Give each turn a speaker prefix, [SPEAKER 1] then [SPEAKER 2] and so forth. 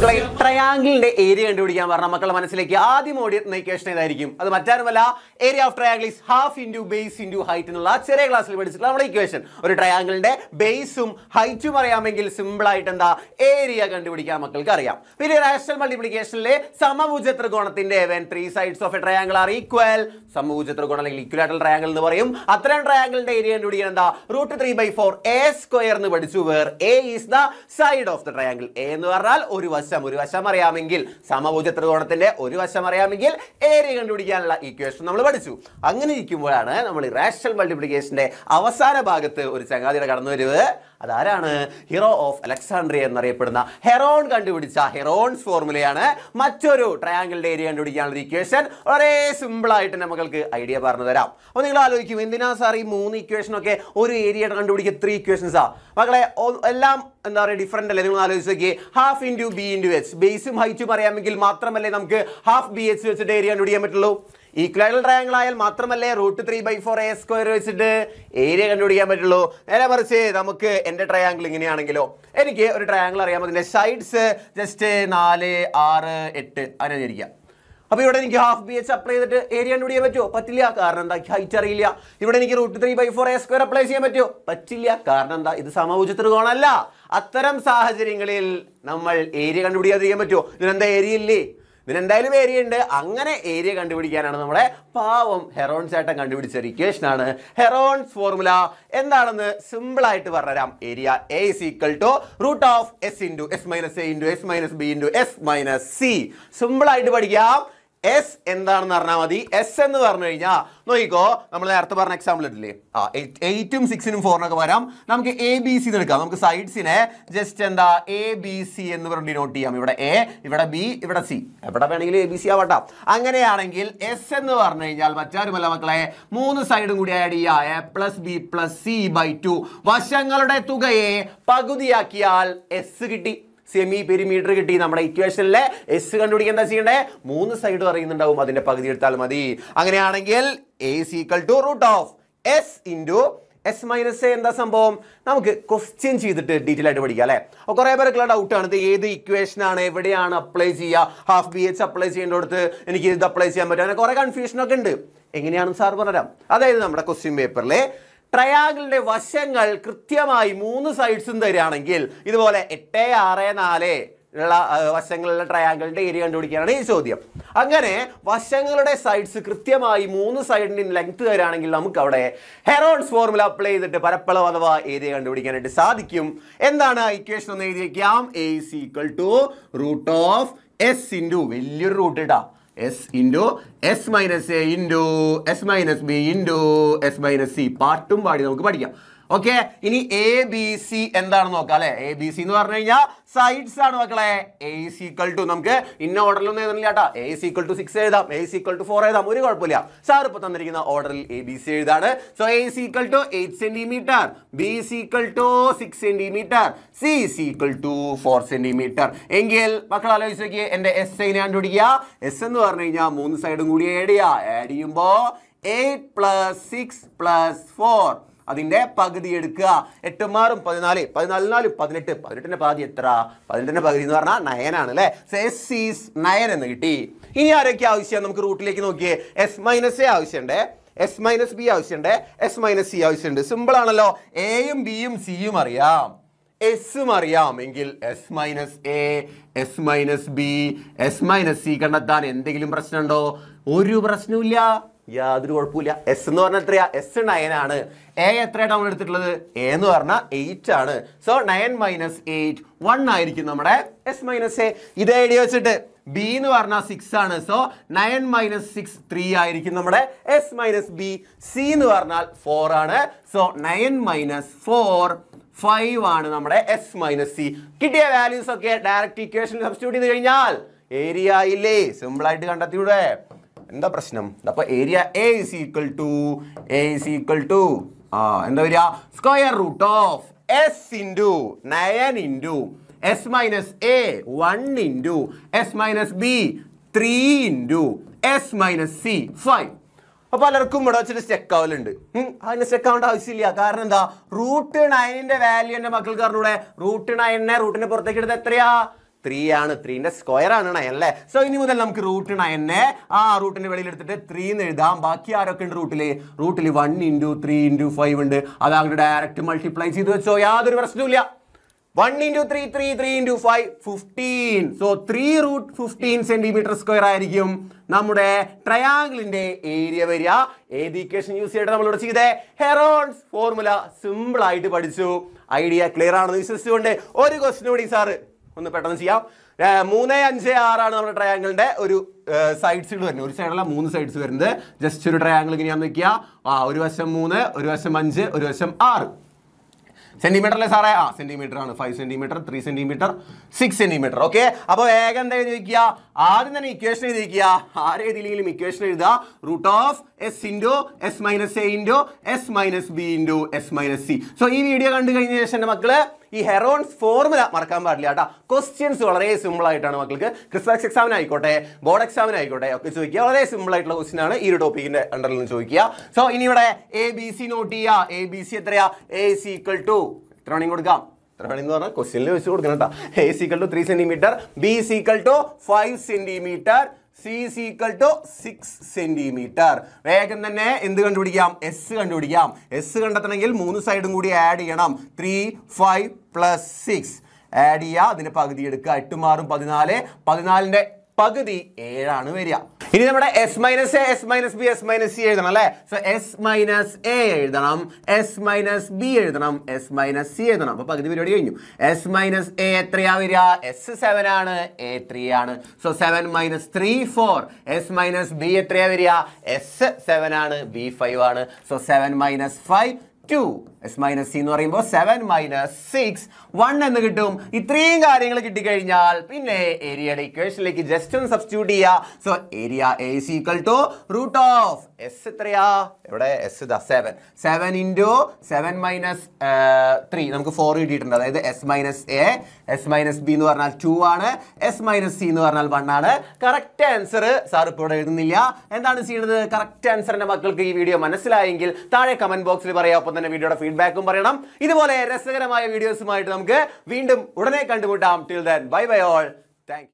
[SPEAKER 1] മക്കളെ ട്രയാങ്കിളിന്റെ ഏരിയ കണ്ടുപിടിക്കാൻ പറഞ്ഞ മക്കളുടെ മനസ്സിലേക്ക് ആദ്യം ഓടിയെത്തുന്ന ഇക്വേഷൻ ഏതായിരിക്കും? അത് മറ്റാരുമല്ല area of triangle is half into base into height എന്നുള്ള ചെറിയ ക്ലാസ്സിൽ പഠിച്ചിട്ടുള്ള നമ്മുടെ ഇക്വേഷൻ ഒരു ട്രയാങ്കിളിന്റെ ബേസും ഹൈറ്റും അറിയാമെങ്കിൽ സിമ്പിൾ ആയിട്ട് എന്താ ഏരിയ കണ്ടുപിടിക്കാൻ മക്കൾക്ക് അറിയാം. പിന്നെ റാഷണൽ മൾട്ടിപ്ലിക്കേഷനിലെ സമഭുജ ത്രികോണത്തിന്റെ when three sides of a triangle are equal സമഭുജ ത്രികോണം അല്ലെങ്കിൽ ഇക്വലാറ്റൽ ട്രയാങ്കിൾ എന്ന് പറയും. അത്രയും ട്രയാങ്കിളിന്റെ ഏരിയ കണ്ടുപിടിക്കാൻ എന്താ root three by four A square എന്ന് പഠിച്ചു. Where A is the side of the triangle A എന്ന് പറഞ്ഞാൽ ഒരു വശം. ഒരു വശം അറിയാമെങ്കിൽ സമഭുജ ത്രികോണത്തിന്റെ ഒരു വശം അറിയാമെങ്കിൽ ഏരിയ കണ്ടുപിടിക്കാനുള്ള ഇക്വേഷൻ നമ്മൾ പഠിച്ചു. അങ്ങനെ ഇരിക്കുമ്പോഴാണ് നമ്മൾ റാഷണൽ മൾട്ടിപ്ലിക്കേഷന്റെ അവസാന ഭാഗത്ത് ഒരു ചങ്ങാതിയുടെ കടന്നു വരവ് അതാരാണ്? ഹീറോ ഓഫ് അലക്സാണ്ട്രിയ എന്നറിയപ്പെടുന്ന ഹെറോൺ കണ്ടുപിടിച്ച ഹെറോൺസ് ഫോർമുലയാണ് മറ്റൊരു ട്രയാങ്കിളിന്റെ ഏരിയ കണ്ടുപിടിക്കാനുള്ള ഇക്വേഷൻ വളരെ സിമ്പിൾ ആയിട്ട് നമ്മൾക്ക് ഐഡിയ പറഞ്ഞു തരാം. അപ്പോൾ നിങ്ങൾ ആലോചിക്കും എന്തിനാ സാർ ഈ മൂന്ന് ഇക്വേഷനൊക്കെ ഒരു ഏരിയ കണ്ടുപിടിക്കുക? ത്രീ ഇക്വേഷൻസ് മക്കളെ മകളെ എല്ലാം എന്താ പറയുക ഡിഫറെന്റ് അല്ലേ? നിങ്ങൾ ആലോചിച്ച് നോക്കി half into B into H ബേസും ഹൈറ്റും അറിയാമെങ്കിൽ മാത്രമല്ലേ നമുക്ക് ഹാഫ് ബി എച്ച് വെച്ചിട്ട് ഏരിയ കണ്ടുപിടിക്കാൻ പറ്റുള്ളൂ? ഈക്വൽ ട്രയാങ്കിൾ ആയാൽ മാത്രമല്ലേ root three by four A square വെച്ചിട്ട് ഏരിയ കണ്ടുപിടിക്കാൻ പറ്റുള്ളൂ. നേരെ മറിച്ച് നമുക്ക് എന്റെ ട്രയാങ്കിൾ ഇങ്ങനെയാണെങ്കിലോ എനിക്ക് ഒരു ട്രയാങ്കിൾ അറിയാം. അതിന്റെ സൈഡ്സ് ജസ്റ്റ് നാല് ആറ് എട്ട് അങ്ങനെ ഇരിക്കാം അപ്പോൾ ഇവിടെ എനിക്ക് ഹാഫ് ബി എച്ച് അപ്ലൈ ചെയ്തിട്ട് ഏരിയ കണ്ടുപിടിക്കാൻ പറ്റുമോ? പറ്റില്ല. കാരണം എന്താ? ഹൈറ്റ് അറിയില്ല. ഇവിടെ എനിക്ക് root three by four A square apply ചെയ്യാൻ പറ്റുമോ? പറ്റില്ല. കാരണം എന്താ? ഇത് സമഭുജ ത്രികോണമല്ല അത്തരം സാഹചര്യങ്ങളിൽ നമ്മൾ ഏരിയ കണ്ടുപിടിക്കാതിരിക്കാൻ പറ്റുമോ? ഇതിനെന്താ ഏരിയ ഇല്ലേ? ഇതിനെന്തായാലും ഏരിയ ഉണ്ട് അങ്ങനെ ഏരിയ കണ്ടുപിടിക്കാനാണ് നമ്മുടെ പാവം ഹെറോൺ ചേട്ടൻ കണ്ടുപിടിച്ച ഒരു ഇക്വേഷൻ ആണ്. ഹെറോൺസ് ഫോർമുല എന്താണെന്ന് സിമ്പിൾ ആയിട്ട് പറഞ്ഞുതരാം. Area A is equal to root of S into S minus A into S minus B into S minus C simple ആയിട്ട് പഠിക്കാം. എസ് എന്താണെന്ന് പറഞ്ഞാൽ മതി. എസ് എന്ന് പറഞ്ഞു കഴിഞ്ഞാൽ നോക്കിക്കോ നമ്മൾ നേരത്തെ പറഞ്ഞ എക്സാമ്പിൾ ഇട്ടില്ലേ? ആ എയ്റ്റും സിക്സിനും ഫോറിനൊക്കെ വരാം. നമുക്ക് എ ബി സി എടുക്കാം. നമുക്ക് സൈഡ്സിനെ ജസ്റ്റ് എന്താ എ ബി സി എന്ന് പറഞ്ഞ് ഡിനോട്ട് ചെയ്യാം. ഇവിടെ എ ഇവിടെ ബി ഇവിടെ സി എവിടെ വേണമെങ്കിലും എ ബി സി ആവട്ടെ. അങ്ങനെയാണെങ്കിൽ എസ് എന്ന് പറഞ്ഞു കഴിഞ്ഞാൽ മറ്റാരുമല്ല മക്കളെ? മൂന്ന് സൈഡും കൂടി ആഡ് ചെയ്യുക A plus B plus C by two വശങ്ങളുടെ തുകയെ പകുതിയാക്കിയാൽ എസ് കിട്ടി. സെമി പെരിമീറ്റർ കിട്ടി. നമ്മുടെ ഇക്വേഷനിലെ എസ് കണ്ടുപിടിക്കാൻ എന്താ ചെയ്യണ്ടേ? മൂന്ന് സൈഡ് അറിയുന്നുണ്ടാവും അതിന്റെ പകുതി എടുത്താൽ മതി. അങ്ങനെയാണെങ്കിൽ A equal to root of S into S minus A എന്താ സംഭവം? നമുക്ക് ക്വസ്റ്റ്യൻ ചെയ്തിട്ട് ഡീറ്റെയിൽ ആയിട്ട് പഠിക്കാം അല്ലേ? അപ്പോൾ കുറേ പേർക്കുള്ള ഡൗട്ടാണ് ഇത് ഏത് ഇക്വേഷൻ ആണ്? എവിടെയാണ് അപ്ലൈ ചെയ്യുക? ഹാഫ് ബി എച്ച് അപ്ലൈ ചെയ്യേണ്ടടുത്ത് എനിക്ക് ഇത് അപ്ലൈ ചെയ്യാൻ പറ്റും. അങ്ങനെ കുറേ കൺഫ്യൂഷനൊക്കെ ഉണ്ട്. എങ്ങനെയാണ് സാർ പറഞ്ഞുതരാം. അതായത് നമ്മുടെ ക്വസ്റ്റ്യൻ പേപ്പറിലെ ട്രയാങ്കിളിന്റെ വശങ്ങൾ കൃത്യമായി മൂന്ന് സൈഡ്സും തരികയാണെങ്കിൽ ഇതുപോലെ എട്ട് ആറ് നാല് ഉള്ള വശങ്ങളുള്ള ട്രയാങ്കിളിന്റെ ഏരിയ കണ്ടുപിടിക്കാനാണ് ഈ ചോദ്യം. അങ്ങനെ വശങ്ങളുടെ സൈഡ്സ് കൃത്യമായി മൂന്ന് സൈഡിന്റെ ലെങ്ത് തരാണെങ്കിൽ നമുക്ക് അവിടെ ഹെറോൺസ് ഫോർമുല അപ്ലൈ ചെയ്തിട്ട് പരപ്പളവ് അഥവാ ഏരിയ കണ്ടുപിടിക്കാനായിട്ട് സാധിക്കും. എന്താണ് ഇക്വേഷൻ ഒന്ന് എഴുതിയേക്കാം? A A equal to root of S into വലിയൊരു റൂട്ട് ഇട്ടാ S into S minus A into S minus B into S minus C പാട്ടും പാടി നമുക്ക് പഠിക്കാം. ഓക്കെ ഇനി എ ബി സി എന്താണെന്ന് നോക്കാം അല്ലെ? എ ബി സി എന്ന് പറഞ്ഞു കഴിഞ്ഞാൽ സൈഡ്സ് ആണ് മക്കളെ. എ സീക്വൽ ടു നമുക്ക് ഇന്ന ഓർഡറിലൊന്നും എഴുതുന്നില്ല കേട്ടോ. എ സീക്വൽ ടു സിക്സ് എഴുതാം എ സീക്വൽ ടു ഫോർ എഴുതാം ഒരു കുഴപ്പമില്ല. സാർ ഇപ്പൊ തന്നിരിക്കുന്ന ഓർഡറിൽ A B C എഴുതാണ്. So A equal to eight centimetre B equal to six centimetre C equal to four centimetre എങ്കിൽ മക്കൾ ആലോചിച്ച് നോക്കിയേ എന്റെ എസ് ഐ കണ്ടുപിടിക്കുക? എസ് എന്ന് പറഞ്ഞു കഴിഞ്ഞാൽ മൂന്ന് സൈഡും കൂടി ആഡ് ചെയ്യുക. ആഡ് ചെയ്യുമ്പോൾ eight plus six plus four അതിന്റെ പകുതി എടുക്കുക. എട്ട് മാറും പതിനാല്. പതിനാലിനാലും പതിനെട്ട്. പതിനെട്ടിന്റെ പകുതി എത്ര? പതിനെട്ടിന്റെ പകുതി എന്ന് പറഞ്ഞാൽ നയനാണ് അല്ലേ? എസ് ഈസ് നയൻ എന്ന് കിട്ടി. ഇനി ആരൊക്കെ ആവശ്യം? നമുക്ക് റൂട്ടിലേക്ക് നോക്കിയേ. എസ് മൈനസ് എ ആവശ്യമുണ്ട്. എസ് മൈനസ് ബി ആവശ്യമുണ്ട്. എസ് മൈനസ് സി ആവശ്യമുണ്ട്. സിമ്പിൾ ആണല്ലോ. എയും ബിയും സിയും അറിയാം. എസും അറിയാം. എങ്കിൽ S minus A S minus B S minus C കണ്ടെത്താൻ എന്തെങ്കിലും പ്രശ്നമുണ്ടോ? ഒരു പ്രശ്നവുമില്ല. യാതൊരു കുഴപ്പമില്ല എസ് എന്ന് പറഞ്ഞാൽ എത്രയാ? എസ് നയൻ ആണ്. എ എത്രയായിട്ട് നമ്മൾ എടുത്തിട്ടുള്ളത്? എ എന്ന് പറഞ്ഞാൽ എയ്റ്റ് ആണ്. So nine minus eight one ആയിരിക്കും നമ്മുടെ എസ് മൈനസ് എ ഇത് എഴുതി വെച്ചിട്ട് ബി എന്ന് പറഞ്ഞാൽ സിക്സ് ആണ്. So nine minus six three ആയിരിക്കും നമ്മുടെ എസ് മൈനസ് ബി സി എന്ന് പറഞ്ഞാൽ ഫോർ ആണ്. So nine minus four five ആണ് നമ്മുടെ എസ് മൈനസ് സി കിട്ടിയ വാല്യൂസ് ഒക്കെ ഡയറക്റ്റ് ഇക്വേഷൻ സബ്സ്റ്റിറ്റ്യൂട്ട് ചെയ്ത് കഴിഞ്ഞാൽ ഏരിയ ഇല്ലേ? സിമ്പിൾ ആയിട്ട് കണ്ടെത്തിയൂടെ എന്താ പ്രശ്നം? അപ്പൊ area A is equal to A is equal to ആ എന്താ വരിക? Square root of S into nine into S minus A one into S minus B three into S minus C five അപ്പൊ പലർക്കും ഇവിടെ വെച്ചിട്ട് സ്റ്റെക്ക് ആവലുണ്ട്. അതിന് സ്റ്റെക്ക് ആവേണ്ട ആവശ്യമില്ല. കാരണം എന്താ? റൂട്ട് നയനിന്റെ വാല്യൂ എന്റെ മക്കൾക്ക് അറിഞ്ഞൂടെ? റൂട്ട് നയനെ റൂട്ടിന്റെ പുറത്തേക്ക് എടുത്ത് എത്രയാ? ത്രീ ആണ്. ത്രീന്റെ സ്ക്വയർ ആണ് നയൻ അല്ലേ? സോ ഇനി മുതൽ നമുക്ക് റൂട്ട് നയനെ ആ റൂട്ടിന്റെ വെളിയിൽ എടുത്തിട്ട് ത്രീ എന്ന് എഴുതാം. ബാക്കി ആരൊക്കെ ഉണ്ട് റൂട്ടിൽ റൂട്ടിൽ one into three into five ഉണ്ട്. അത് അങ്ങോട്ട് ഡയറക്റ്റ് മൾട്ടിപ്ലൈ ചെയ്ത് വെച്ചോ. യാതൊരു പ്രശ്നവുമില്ല. One into three three three into five fifteen so three root fifteen centimetre square ആയിരിക്കും നമ്മുടെ ട്രയാങ്കിളിന്റെ ഏരിയ വരിക. ഏത് ഇക്വേഷൻ യൂസ് ചെയ്തിട്ട് നമ്മളിവിടെ ചെയ്തേ? ഹെറോൺസ് ഫോർമുല സിമ്പിൾ ആയിട്ട് പഠിച്ചു. ഐഡിയ ക്ലിയർ ആണെന്ന് വിശ്വസിച്ചുകൊണ്ട് ഒരു ക്വസ്റ്റിനോടി സാറ് ഒന്ന് പെട്ടെന്ന് ചെയ്യാം. മൂന്ന് അഞ്ച് ആറാണ് നമ്മുടെ ട്രയാങ്കിളിന്റെ ഒരു സൈഡ്സുകൾ വരുന്നത്. ഒരു സൈഡല്ല മൂന്ന് സൈഡ്സ് വരുന്നത്. ജസ്റ്റ് ഒരു ട്രയാങ്കിൾ ഇങ്ങനെയാന്ന് വെക്കുക. ആ ഒരു വശം മൂന്ന് ഒരു വശം അഞ്ച് ഒരു വശം ആറ്. സെന്റിമീറ്റർ അല്ലേ സാറേ? ആ സെന്റിമീറ്റർ ആണ്. Five centimetre three centimetre six centimetre okay അപ്പോൾ വേഗം എന്താ എഴുതിക്കുക ആദ്യം തന്നെ ഇക്വേഷൻ എഴുതിക്കുക ആരെ എഴുതിയില്ലെങ്കിലും ഇക്വേഷൻ എഴുതുക? Root of S into S minus A into S minus B into S minus C so ഈ വീഡിയോ കണ്ടു കഴിഞ്ഞ ശേഷം മക്കൾ ഈ ഹെറോൺസ് ഫോർമുല മറക്കാൻ പാടില്ല കേട്ടോ. ക്വസ്റ്റ്യൻസ് വളരെ സിമ്പിൾ ആയിട്ടാണ് മക്കൾക്ക്. ക്രിസ്മസ് എക്സാമിന് ആയിക്കോട്ടെ ബോർഡ് എക്സാമിന് ആയിക്കോട്ടെ ഒക്കെ ചോദിക്കുക. വളരെ സിമ്പിൾ ആയിട്ടുള്ള ക്വസ്റ്റ്യൻ ആണ് ഈ ഒരു ടോപ്പിക്കിന്റെ അണ്ടറിൽ നിന്ന് ചോദിക്കുക. സോ ഇനി ഇവിടെ എ ബി സി നോട്ട് ചെയ്യുക എ ബി സി എത്രയാ? എ സി ഈക്വൽ ടു എത്ര വേണമെങ്കിൽ കൊടുക്കാം? എന്ന് പറഞ്ഞാൽ ക്വസ്റ്റ്യനിൽ വെച്ച് കൊടുക്കണം കേട്ടോ. A equal to three centimetre B equal to five centimetre C equal to six centimetre വേഗം തന്നെ എന്ത് കണ്ടുപിടിക്കാം? എസ് കണ്ടുപിടിക്കാം. എസ് കണ്ടെത്തണമെങ്കിൽ മൂന്ന് സൈഡും കൂടി ആഡ് ചെയ്യണം. Three five plus six add ചെയ്യുക അതിന് പകുതി എടുക്കുക. എട്ട് മാറും പതിനാല്. പതിനാലിന്റെ പകുതി ഏഴാണ് വരിക. ഇനി നമ്മുടെ S minus A S minus B S minus C എഴുതണം അല്ലേ? സോ എസ് മൈനസ് എ എഴുതണം എസ് മൈനസ് ബി എഴുതണം എസ് മൈനസ് സി എഴുതണം. അപ്പൊ പകുതി പരിപാടി കഴിഞ്ഞു. എസ് മൈനസ് എ എത്രയാ വരിക? എസ് സെവൻ ആണ് എ ത്രീ ആണ്. So seven minus three four S minus B എത്രയാ വരിക? എസ് സെവൻ ആണ് ബി ഫൈവ് ആണ്. So seven minus five two S minus C എന്ന് പറയുമ്പോൾ സെവൻ മൈനസ് സിക്സ് വൺ എന്ന് കിട്ടും. ഇത്രയും കാര്യങ്ങൾ കിട്ടിക്കഴിഞ്ഞാൽ പിന്നെ ഏരിയയുടെ ഇക്വേഷനിലേക്ക് ജസ്റ്റ് ഒന്ന് സബ്സ്റ്റിറ്റ്യൂട്ട് ചെയ്യുക. So area A C equal to root of S എത്രയാ? ഇവിടെ എസ് ഇതാ seven seven into seven minus three നമുക്ക് ഫോർ കിട്ടിയിട്ടുണ്ട്. അതായത് S minus A S minus B എന്ന് പറഞ്ഞാൽ ടു ആണ്. എസ് മൈനസ് സി എന്ന് പറഞ്ഞാൽ വൺ ആണ്. കറക്റ്റ് ആൻസർ സാർ ഇപ്പോൾ ഇവിടെ എഴുതുന്നില്ല. എന്താണ് ചെയ്യുന്നത് കറക്റ്റ് ആൻസറിന്റെ മക്കൾക്ക് ഈ വീഡിയോ മനസ്സിലായെങ്കിൽ താഴെ കമന്റ് ബോക്സിൽ പറയാം. ഒപ്പം തന്നെ വീഡിയോയുടെ ഫീഡ്ബാക്കും പറയണം ഇതുപോലെ രസകരമായ വീഡിയോസുമായിട്ട് നമുക്ക് വീണ്ടും ഉടനെ കണ്ടുമുട്ടാം till then bye bye all thank